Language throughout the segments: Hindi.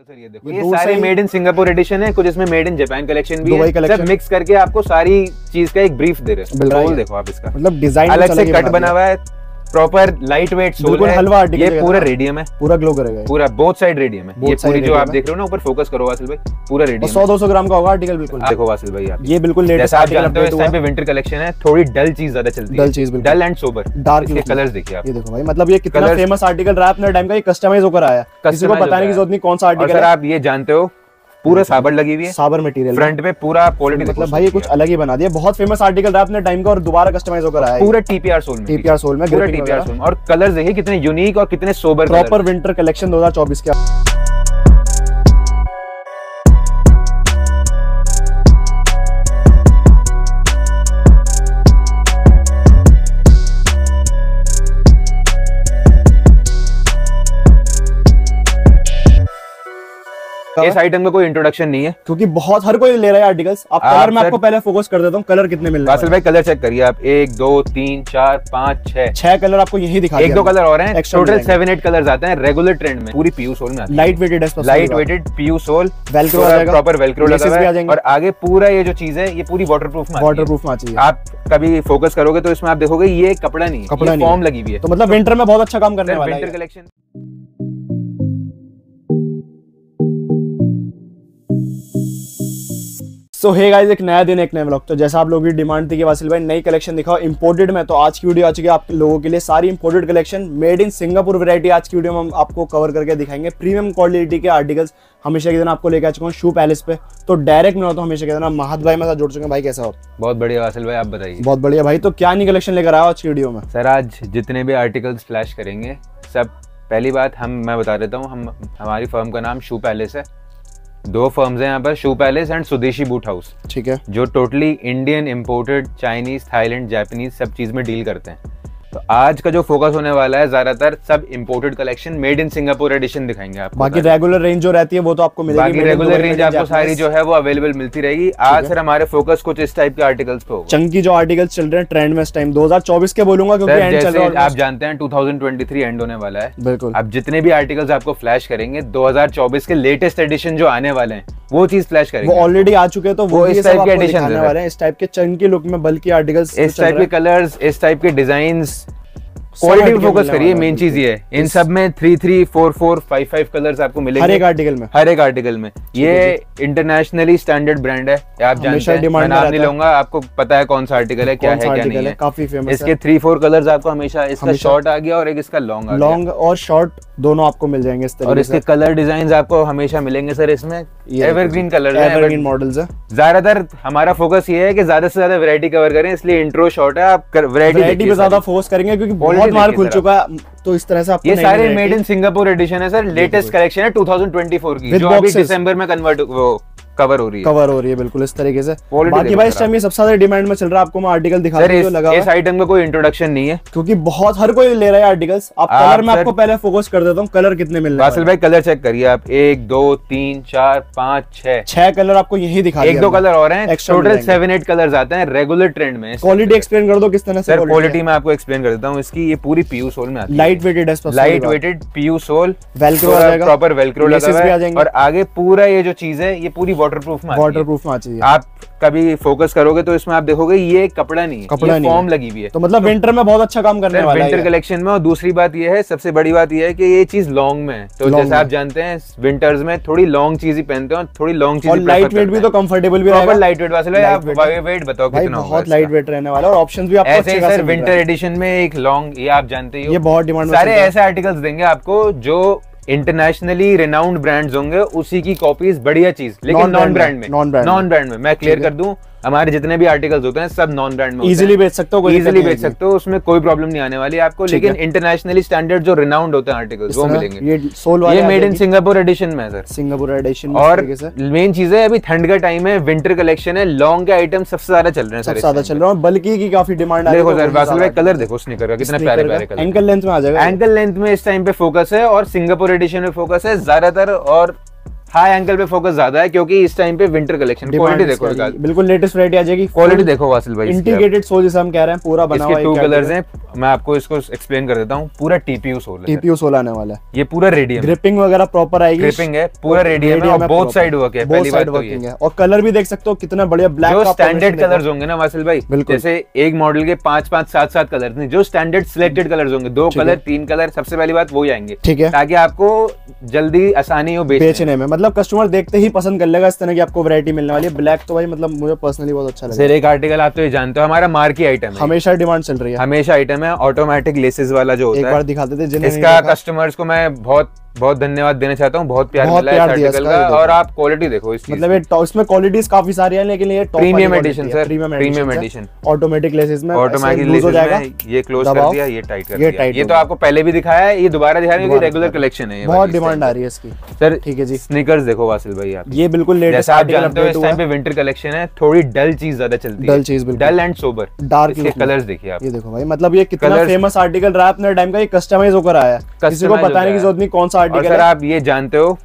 सर ये देखो। ये सारे मेड इन सिंगापुर एडिशन है कुछ इसमें मेड इन जापान कलेक्शन भी है। सब मिक्स करके आपको सारी चीज़ का एक ब्रीफ दे रहे हैं। देखो आप इसका। मतलब डिज़ाइन अलग से कट बना हुआ है। प्रॉपर लाइट वेट सोल है। हलवा ये पूरा रेडियम है। पूरा ग्लो करेगा पूरा बोथ साइड रेडियम है। ये पूरी जो आप देख रहे हो ना ऊपर फोकस करो वासिल भाई। पूरा रेडियम सौ दो सौ ग्राम का होगा आर्टिकल बिल्कुल। देखो वासिल भाई आप ये बिल्कुल लेटेस्ट आप जानते हो इस टाइम पे विंटर कलेक्शन है थोड़ी डल चीज़ ज़्यादा चलती है। डल चीज़ डल एंड सोबर Dark इसके कलर्स देखिए आप। ये देखो भाई मतलब ये कितना फ़ेमस आर्टिकल रहा है अपने टाइम का ये कस्टमाइज होकर आया किसी को बताने की ज़रूरत नहीं कौन सा आर्टिकल है। आप ये जानते हो पूरा साबर लगी हुई है। साबर मटेरियल फ्रंट पे पूरा क्वालिटी मतलब भाई ये कुछ अलग ही बना दिया। बहुत फ़ेमस आर्टिकल रहा अपने टाइम का और दोबारा कस्टमाइज होकर आया पूरे पूरा टीपीआर सोल में। टीपीआर सोल में पूरा टीपीआर सोल में। और कलर देखिए कितने यूनिक और कितने सोबर प्रॉपर विंटर कलेक्शन 2024 के। इस आइटम का कोई इंट्रोडक्शन नहीं है। क्योंकि बहुत हर कोई ले रहा है आर्टिकल्स आप कलर में आपको पहले फोकस कर देता हूँ कलर कितने मिल रहे हैं भाई कलर चेक करिए आप। एक दो तीन चार पाँच छह। छह कलर आपको यही दिखा एक दो कलर और हैं। टोटल सेवन एट कलर्स आते हैं रेगुलर ट्रेंड में। पूरी पीयू सोल में लाइट वेटेड है। लाइट वेटेड पीयू सोल जाएगा। प्रॉपर वेलक्रो लगा है। और आगे पूरा ये जो चीज़ है ये पूरी वाटरप्रूफ में वाटर प्रूफ में चाहिए है। आप कभी फोकस करोगे तो इसमें आप देखोगे ये कपड़ा नहीं कपड़ा फॉर्म लगी हुई है। तो मतलब विंटर में बहुत अच्छा काम करने वाला winter collection so hey guys एक नया दिन एक नया व्लॉग तो जैसा आप लोगों की डिमांड थी कि वासिल भाई नई कलेक्शन दिखाओ इंपोर्टेड में तो आज की वीडियो आ चुकी है आप लोगों के लिए सारी imported collection made in Singapore variety आज की वीडियो में हम आपको कवर करके दिखाएँगे प्रीमियम क्वालिटी के आर्टिकल्स हमेशा की तरह आपको लेके आ चुका हूँ शू पैलेस पे। तो डायरेक्ट में हो तो हमेशा की तरह महत भाई मेरे जुड़ चुके हैं। भाई कैसा हो? बहुत बढ़िया वासिल भाई आप बताइए। बहुत बढ़िया भाई। तो क्या नहीं कलेक्शन लेकर आया हो आज की वीडियो में? सर आज जितने भी आर्टिकल्स फ्लैश करेंगे सब पहली बात हम मैं बता देता हूँ हम हमारी फर्म का नाम शू पैलेस है। दो फर्म्स हैं यहाँ पर shoe palace and Swadeshi boot house ठीक है। जो totally Indian imported Chinese Thailand Japanese सब चीज़ में डील करते हैं। तो आज का जो फोकस होने वाला है ज़्यादातर सब imported collection made in Singapore edition दिखाएँगे आपको बाकी रेगुलर रेंज जो रहती है वो तो आपको मिलेगी बाकी रेगुलर रेंज आपको सारी जो है वो अवेलेबल मिलती रहेगी। आज सर हमारे फोकस कुछ इस टाइप के आर्टिकल्स पे होगा। चंकी जो आर्टिकल्स चल रहे हैं ट्रेंड में इस टाइम 2024 के बोलूँगा क्योंकि एंड चल रहा है आप जानते हैं 2023 एंड होने वाला है। बिल्कुल। अब जितने भी आर्टिकल्स आपको फ्लैश करेंगे 2024 के लेटेस्ट एडिशन जो आने वाले हैं वो चीज़ फ्लैश वो करेंगे ऑलरेडी आ चुके हैं तो वो वो इस टाइप के हैं। वाले हैं। इस टाइप के चंकी लुक में बल्कि आर्टिकल्स इस टाइप के कलर्स इस टाइप के डिज़ाइन क्वालिटी पे फोकस करिए मेन चीज़ ये है। इन सब में three three four four five five colours आपको हर एक आर्टिकल में। हर एक आर्टिकल में। ये इंटरनेशनली स्टैंडर्ड ब्रांड है आप जानते हैं। मैं नाम नहीं लूँगा आपको पता है कौन सा आर्टिकल है क्या है क्या नहीं है? काफ़ी फ़ेमस इसके थ्री फोर कलर्स आपको हमेशा इसका शॉर्ट आ गया और एक इसका लॉन्ग लॉन्ग और शॉर्ट दोनों आपको मिल जाएँगे इस और इसके कलर डिज़ाइन आपको हमेशा मिलेंगे सर इसमें। एवरग्रीन कलर एवरग्रीन मॉडल्स है ज़्यादातर हमारा फोकस ये है कि ज़्यादा से ज़्यादा वैरायटी कवर करें इसलिए इंट्रो शॉर्ट है आप वैरायटी पे ज़्यादा फोकस करेंगे क्योंकि Quality बहुत माल खुल चुका है तो इस तरह से आपको ये सारे मेड इन सिंगापुर एडिशन है सर लेटेस्ट कलेक्शन है। 2024 की जो अभी दिसंबर में कन्वर्ट वो कवर हो रही है। कवर हो रही है बिल्कुल इस तरीके से। बाकी भाई इस टाइम ये सबसे ज़्यादा डिमांड में चल रहा है आपको मैं आर्टिकल दिखा दूँ इस, लगा इस आइटम का कोई इंट्रोडक्शन नहीं है। क्योंकि बहुत हर कोई ले रहा है आर्टिकल्स आप कलर में आपको पहले फोकस कर देता हूँ कलर कितने मिल रहे वासिल भाई कलर चेक करिए आप। एक दो तीन चार पाँच छह। छह कलर आपको यही दिखा एक दो कलर और हैं। टोटल सेवन एट कलर आते हैं रेगुलर ट्रेंड में। क्वालिटी एक्सप्लेन कर दो किस तरह से क्वालिटी में आपको एक्सप्लेन कर देता हूँ। इसकी ये पूरी पीयू सोल में light weighted light weighted PU sole आ प्रॉपर वेलक्रो लगा हुआ है। और आगे पूरा ये जो चीज़ है ये पूरी वाटरप्रूफ में आती है वाटर प्रूफ में चाहिए आप कभी फोकस करोगे तो इसमें आप देखोगे ये कपड़ा नहीं है कपड़ा ये फॉर्म लगी हुई है। तो मतलब विंटर में बहुत अच्छा काम करने वाला विंटर कलेक्शन में और दूसरी बात ये है सबसे बड़ी बात ये है कि ये चीज़ लॉन्ग में है। तो जैसे आप जानते हैं विंटर्स में थोड़ी लॉन्ग चीज़ ही पहनते हैं और थोड़ी लॉन्ग चीज़ और लाइट वेट भी तो कंफर्टेबल भी रहेगा। लाइट वेट वाले आप वेट बताओ कितना होगा बहुत लाइट वेट रहने वाला है और ऑप्शंस भी आपको ऐसे अच्छे सर विंटर एडिशन में एक लॉन्ग ये आप जानते ही हो। ये बहुत डिमांड में सारे है। ऐसे आर्टिकल्स देंगे आपको जो इंटरनेशनली रिनाउंड ब्रांड्स होंगे उसी की कॉपीज बढ़िया चीज़ लेकिन नॉन ब्रांड में, में। नॉन ब्रांड में मैं क्लियर कर दूँ हमारे जितने भी आर्टिकल्स होते हैं सब नॉन ब्रांड में इजीली बेच सकते हो इजीली बेच सकते हो उसमें कोई प्रॉब्लम नहीं आने वाली आपको लेकिन है। इंटरनेशनली स्टैंडर्ड जो रिनाउंड होते हैं आर्टिकल्स वो मिलेंगे। ये सोल वाले ये मेड इन सिंगापुर एडिशन में है सर सिंगापुर एडिशन और मेन चीज़ है अभी ठंड का टाइम है विंटर कलेक्शन है लॉन्ग के आइटम सबसे ज़्यादा चल रहे हैं सबसे सर ज़्यादा चल रहा है बल्कि की काफ़ी डिमांड आ देखो है सर वासल भाई कलर देखो स्निकर का कितने प्यारे प्यारे कलर एंकल लेंथ में आ जाएगा। एंकल लेंथ में इस टाइम पे फोकस है और सिंगापुर एडिशन में फोकस है ज़्यादातर और हाई एंकल पे फोकस ज़्यादा है क्योंकि इस टाइम पे विंटर कलेक्शन क्वालिटी देखो। बिल्कुल लेटेस्ट वैरायटी आ जाएगी। क्वालिटी देखो वासिल भाई इंटीग्रेटेड सोल जिसे हम कह रहे हैं पूरा बना हुआ इसके टू कलर्स हैं मैं आपको इसको एक्सप्लेन कर देता हूँ। पूरा टीपीयू सोल है। टीपीयू सोल आने वाला है। ये पूरा रेडियम ग्रिपिंग वगैरह प्रॉपर आएगी। ग्रिपिंग है पूरा रेडियम है और बोथ साइड वर्क है पहली बात तो ये। है। और कलर भी देख सकते हो कितना बढ़िया ब्लैक जो स्टैंडर्ड कलर्स होंगे ना वासिल भाई। जैसे एक मॉडल के पाँच पाँच सात सात कलर नहीं जो स्टैंडर्ड सिलेक्टेड कलर्स होंगे दो कलर तीन कलर सबसे पहली बात वही आएँगे। ठीक है। ताकि आपको जल्दी आसानी हो बेचने बेचने में मतलब कस्टमर देखते ही पसंद कर लेगा इस तरह की आपको वैरायटी मिलने वाली है। ब्लैक तो भाई मतलब मुझे पर्सनली बहुत अच्छा लगा सर एक आर्टिकल आप तो ये जानते हो हमारा मार्की आइटम है। हमेशा डिमांड चल रही है। हमेशा आइटम है ऑटोमेटिक लेसेस वाला जो एक बार दिखाते थे इसका कस्टमर्स को मैं बहुत बहुत धन्यवाद देना चाहता हूँ बहुत प्यार बहुत मिला है का। और आप क्वालिटी देखो इस मतलब ये इसमें क्वालिटीज काफ़ी सारी हैं लेकिन ये premium edition sir premium edition automatic laces में ऑटोमेटिक लूज हो जाएगा। ये क्लोज कर दिया ये टाइट कर दिया। ये तो आपको पहले भी दिखाया है ये दोबारा दिखा रहे हैं रेगुलर कलेक्शन है बहुत डिमांड आ रही है इसकी। सर ठीक है जी। स्नीकर्स देखो वासिल भाई आप। ये बिल्कुल लेटेस्ट आप जानते हो इस टाइम पे विंटर कलेक्शन है थोड़ी डल चीज़ ज़्यादा चलती है। डल चीज़ बिल्कुल। डल एंड सोबर डार्क इसके कलर्स देखिए आप। ये देखो भाई मतलब ये कितना फ़ेमस आर्टिकल रहा है अपने टाइम का ये कस्टमाइज होकर आया है। किसी को बताने होकर की ज़रूरत नहीं कौन सा आर्टिकल सर आप ये जानते हो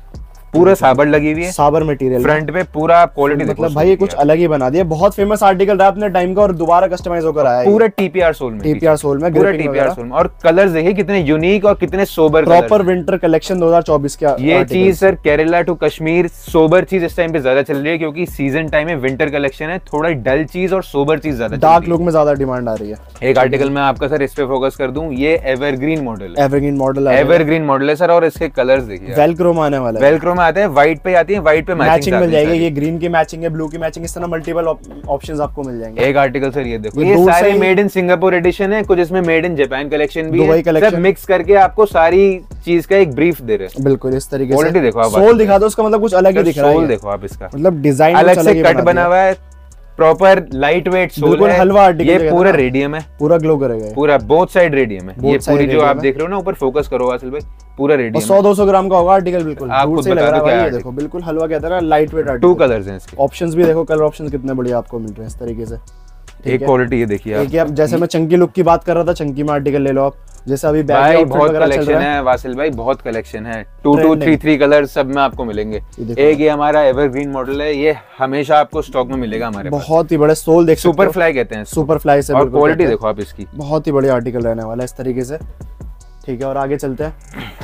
पूरा साबर लगी हुई है। साबर मटेरियल फ्रंट पे पूरा क्वालिटी मतलब भाई ये कुछ अलग ही बना दिया। बहुत फ़ेमस आर्टिकल रहा अपने टाइम का और दोबारा कस्टमाइज होकर आया पूरा टीपीआर सोल में। टीपीआर सोल में पूरा टीपीआर सोल में। और कलर्स देखिए कितने यूनिक और कितने सोबर प्रॉपर विंटर कलेक्शन 2024 का ये चीज़ sir Kerala to Kashmir sober चीज़ इस टाइम पे ज़्यादा चल रही है क्योंकि सीज़न टाइम में विंटर कलेक्शन है। थोड़ा डल चीज़ और सोबर चीज़ ज़्यादा डार्क लुक में ज़्यादा डिमांड आ रही है। एक आर्टिकल में आपका सर इस पे फोकस कर दूँ। ये एवरग्रीन मॉडल एवरग्रीन मॉडल है। एवरग्रीन मॉडल है सर और इसके कलर देखिए वेलक्रो में आने वाला है। वेलक्रो में आते हैं व्हाइट पे आती है व्हाइट पे मैचिंग मिल जाएगी ये ग्रीन की मैचिंग है ब्लू की मैचिंग इस तरह मल्टीपल ऑप्शंस आपको मिल जाएँगे। एक आर्टिकल सर ये देखो ये सारे मेड इन सिंगापुर एडिशन है कुछ इसमें मेड इन जापान कलेक्शन भी है। सब मिक्स करके आपको सारी चीज़ का एक ब्रीफ दे रहे हैं। बिल्कुल इस तरीके से। देखो आप सोल दिखा दो उसका मतलब कुछ अलग ही दिख रहा है सोल देखो आप इसका। मतलब डिज़ाइन अलग से कट बना हुआ है प्रॉपर लाइट वेट सोल है। हलवा ये पूरा रेडियम है। पूरा ग्लो करेगा पूरा बोथ साइड रेडियम है। ये पूरी जो आप देख रहे हो ना ऊपर फोकस करो वासिल भाई। पूरा और रेडियम 100 200 ग्राम का होगा आर्टिकल बिल्कुल। से बता दो क्या ये देखो बिल्कुल हलवा कहते हैं ना लाइट वेट टू कलर्स हैं इसके। ऑप्शंस भी देखो कलर ऑप्शंस कितने बढ़िया आपको मिल रहे हैं इस तरीके से। एक क्वालिटी ये देखिए आप। आप जैसे मैं चंकी लुक की बात कर रहा था चंकी में आर्टिकल ले लो आप। जैसे अभी भाई बहुत कलेक्शन है। वासिल भाई बहुत कलेक्शन है। Two two three three colour सब में आपको मिलेंगे। एक ये हमारा एवरग्रीन मॉडल है ये हमेशा आपको स्टॉक में मिलेगा हमारे बहुत ही बड़े सोल देख सुपर फ्लाई कहते हैं सुपर फ्लाई से और क्वालिटी देखो आप इसकी। बहुत ही बढ़िया आर्टिकल रहने वाला है इस तरीके से। ठीक है और आगे चलते हैं।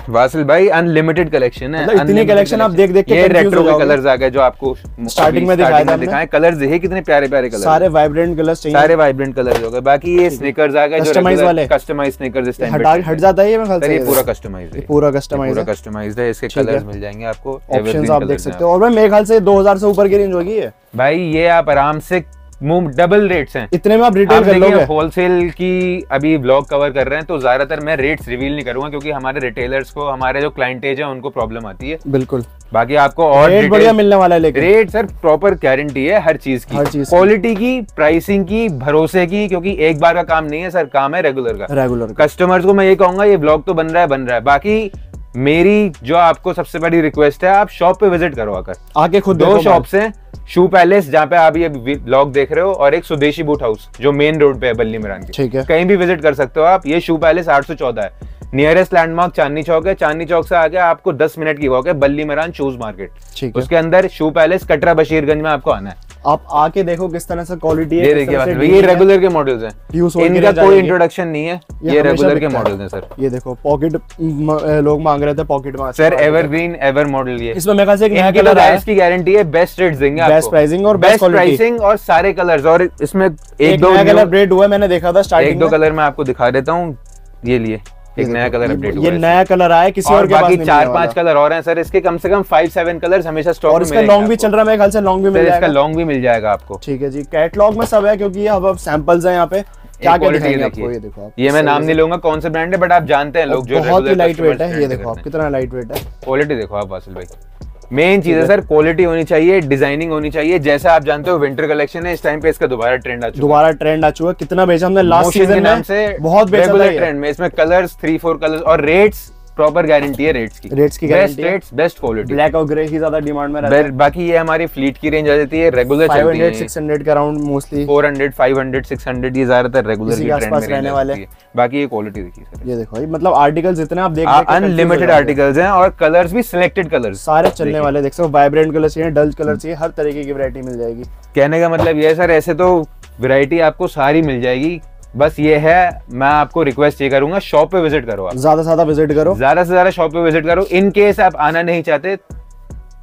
वासिल भाई अनलिमिटेड कलेक्शन है। मतलब इतनी collection आप देख-देख के ये रेट्रो के कलर्स आ गए जो आपको स्टार्टिंग में दिखाया था दिखाए। कलर्स देखिए कितने प्यारे प्यारे कलर सारे वाइब्रेंट कलर्स चाहिए। सारे वाइब्रेंट कलर हो गए। बाकी ये स्निकर्स आ गए जो Customize वाले। कस्टमाइज स्निकर्स इस टाइम हटा हट जाता है ये मैं ख्याल से। ये पूरा कस्टमाइज है। पूरा कस्टमाइज पूरा है। कस्टमाइज्ड है। इसके कलर्स मिल जाएँगे आपको। ऑप्शंस आप देख सकते हो। और भाई मेरे ख्याल से 2000 से ऊपर की रेंज होगी ये। भाई ये आप आराम से मुँह डबल रेट्स हैं। इतने में आप रिटेल कर लोगे। होलसेल की अभी ब्लॉग कवर कर रहे हैं तो ज़्यादातर मैं रेट्स रिवील नहीं करूँगा क्योंकि हमारे रिटेलर्स को हमारे जो क्लाइंटेज है उनको प्रॉब्लम आती है। बिल्कुल। बाकी आपको और रेट बढ़िया मिलने वाला है लेकिन। रेट सर प्रॉपर गारंटी है हर चीज़ की। हर चीज़ की। क्वालिटी की प्राइसिंग की भरोसे की क्योंकि एक बार का काम नहीं है सर काम है रेगुलर का। रेगुलर कस्टमर्स को मैं ये कहूँगा ये ब्लॉग तो बन रहा है बन रहा है। बाकी मेरी जो आपको सबसे बड़ी रिक्वेस्ट है आप शॉप पे विज़िट करो आकर। आके खुद दो शॉप्स हैं शू पैलेस जहाँ पे आप ये ब्लॉग देख रहे हो और एक स्वदेशी बूट हाउस जो मेन रोड पे है बल्ली मरान की। ठीक है। कहीं भी विज़िट कर सकते हो आप। ये शू पैलेस 814 है। नियरेस्ट लैंडमार्क चांदनी चौक है। चांदनी चौक से आगे आपको 10 मिनट की वॉक है बल्ली मरान शूज़ मार्केट उसके अंदर शू पैलेस कटरा बशीरगंज में आपको आना है। आप आके देखो किस तरह से क्वालिटी है ये देखिए ये रेगुलर के मॉडल्स हैं। इनका कोई इंट्रोडक्शन नहीं है। ये रेगुलर के मॉडल्स हैं। सर ये देखो पॉकेट लोग मांग रहे थे पॉकेट में सर एवरग्रीन एवर मॉडल ये। इसमें मेरे ख्याल से एक नया तो कलर आया? गाइस की गारंटी है बेस्ट रेट्स देंगे आपको। pricing और बेस्ट प्राइसिंग और सारे कलर्स और इसमें एक, एक दो कलर अपडेट हुआ मैंने देखा था एक स्टार्टिंग दो कलर मैं आपको दिखा देता हूँ ये लिए। एक नया कलर अपडेट हुआ ये नया कलर आया किसी और और के पास बाकी नहीं चार पाँच कलर और हैं सर इसके कम से कम फाइव सेवन कलर हमेशा स्टॉक और इसका लॉन्ग भी चल रहा है मेरे ख्याल से लॉन्ग भी मिल जाएगा। लॉन्ग भी मिल जाएगा आपको। ठीक है जी कैटलॉग में सब है क्योंकि ये अब अब सैंपल्स हैं यहाँ पे। क्या क्या आपको? ये देखो आप। ये मैं नाम नहीं लूँगा कौन से ब्रांड है बट आप जानते हैं लोग जो बहुत ही लाइट वेट है ये देखो आप कितना लाइट वेट है। क्वालिटी देखो आप वासिल भाई। मेन चीज़ है सर क्वालिटी होनी चाहिए डिज़ाइनिंग होनी चाहिए। जैसा आप जानते हो विंटर कलेक्शन है इस टाइम पे इसका दोबारा ट्रेंड आ चुका है। दोबारा ट्रेंड आ चुका है। कितना बेचा हमने लास्ट सीज़न में? से बहुत बेचा। ट्रेंड में। इसमें कलर्स थ्री फोर कलर्स और रेट्स प्रॉपर गारंटी है रेट्स की। Rates की best rates best quality black और ग्रे ही ज़्यादा डिमांड में रहता है। बाकी ये हमारी फ्लीट की रेंज आ जाती है रेगुलर चलती 500 है। 600 के अराउंड मोस्टली 400 500 600 ये ज़्यादातर रेगुलर की ट्रेंड में रहने वाले। बाकी ये क्वालिटी देखिए सर। ये देखो मतलब आर्टिकल्स इतने आप देख confuse हो अनलिमिटेड। आर्टिकल्स हैं और कलर्स भी सिलेक्टेड कलर्स सारे चलने वाले देख सकते हो वाइब्रेंट कलर चाहिए डल कलर चाहिए हर तरीके की वैरायटी मिल जाएगी। कहने का मतलब ये है सर ऐसे तो वैरायटी आपको सारी मिल जाएगी। बस ये है मैं आपको रिक्वेस्ट ये करूँगा शॉप पे विज़िट करो ज़्यादा से ज़्यादा विज़िट करो। ज़्यादा से ज़्यादा शॉप पे विज़िट करो इन केस आप आना नहीं चाहते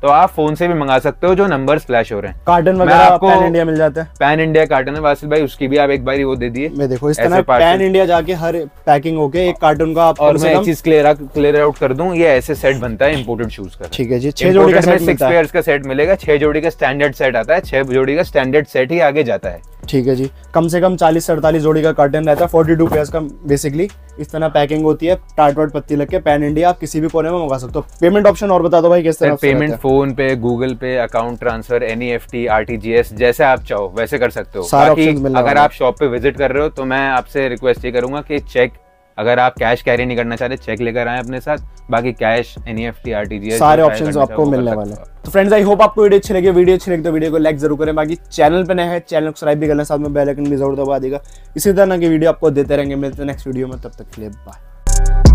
तो आप फ़ोन से भी मंगा सकते हो जो नंबर फ्लैश हो रहे हैं। कार्टन वगैरह आपको- पैन इंडिया मिल जाते हैं। पैन इंडिया कार्टन है वासिल भाई उसकी भी आप एक बार वो दे दिए। मैं देखो इस तरह पैन इंडिया जाके हर पैकिंग होके एक कार्टून का आप और मैं एक चीज़ क्लियर क्लियर आउट कर दूँ ये ऐसे सेट बनता है इंपोर्टेड शूज़ का। ठीक है जी छह जोड़ी का सेट सिक्स पेयर्स का सेट मिलेगा छह जोड़ी का स्टैंडर्ड सेट आता है छह जोड़ी का स्टैंडर्ड सेट ही आगे जाता है। ठीक है जी कम से कम 40 से 48 जोड़ी का कार्टन रहता है 42 पेयर्स का बेसिकली इस तरह पैकिंग होती है टाट वाट पत्ती लग के पैन इंडिया आप किसी भी कोने में मंगा सकते हो। पेमेंट ऑप्शन और बता दो भाई किस तरह payment? PhonePe Google pay account transfer NEFT RTGS जैसे आप चाहो वैसे कर सकते हो। बाकी अगर आप शॉप पे विज़िट कर रहे हो तो मैं आपसे रिक्वेस्ट ये करूँगा कि चेक अगर आप कैश कैरी नहीं करना चाहते चेक लेकर आए अपने साथ। बाकी कैश एनईएफटी आरटीजीएस सारे ऑप्शंस आपको मिलने वाले। हैं तो फ्रेंड्स आई होप आपको वीडियो अच्छी लगी। वीडियो अच्छी लगी तो वीडियो को लाइक ज़रूर करें। बाकी चैनल पे नए हैं चैनल को सब्सक्राइब भी करना साथ में बेल आइकन भी ज़रूर दबा देगा। इसी तरह की वीडियो आपको देते रहेंगे। मिलते हैं नेक्स्ट वीडियो में तब तक के लिए बाय